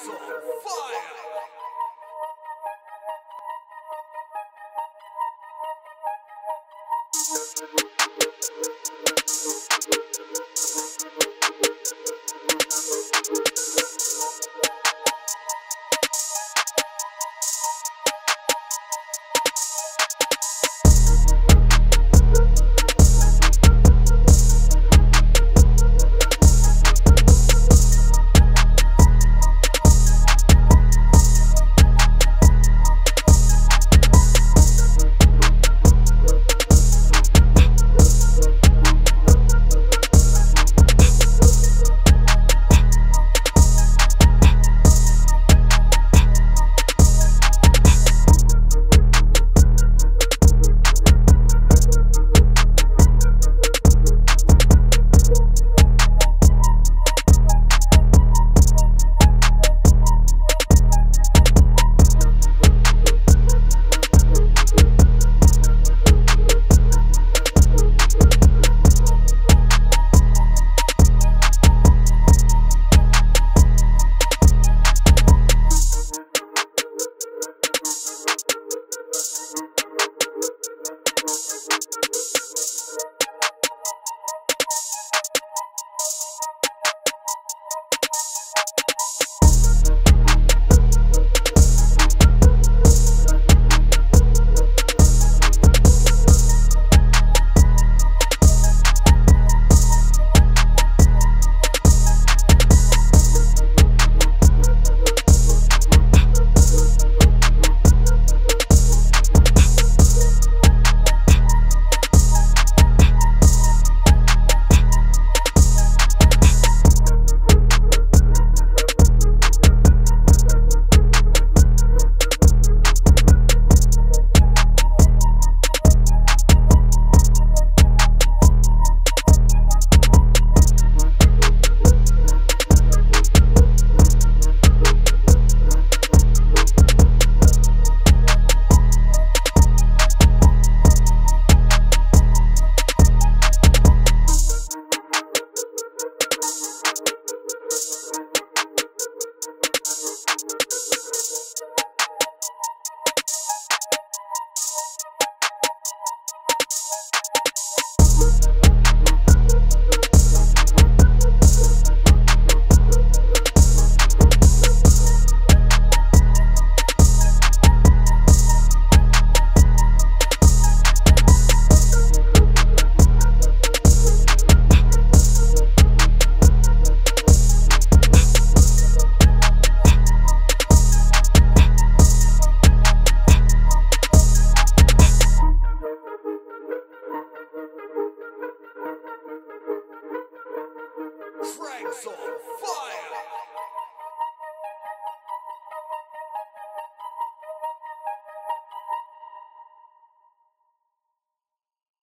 On fire! Frank's on fire!